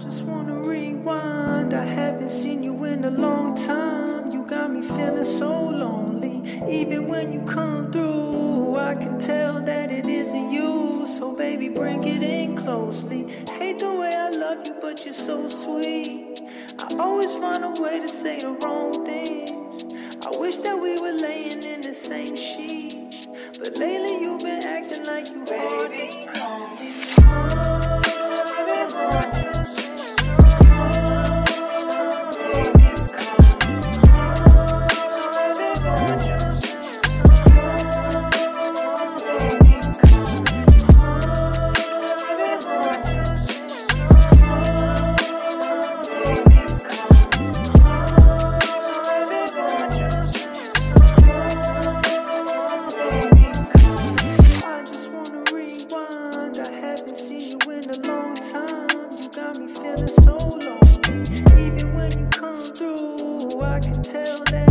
just wanna rewind. I haven't seen you in a long time. You got me feeling so lonely. Even when you come through, I can tell that it isn't you. So, baby, bring it in closely. Hate the way I love you, but you're so sweet. I always find a way to say the wrong things. I wish that we were laying in the same sheets. But lately, you've been acting like you call me. Tell until then.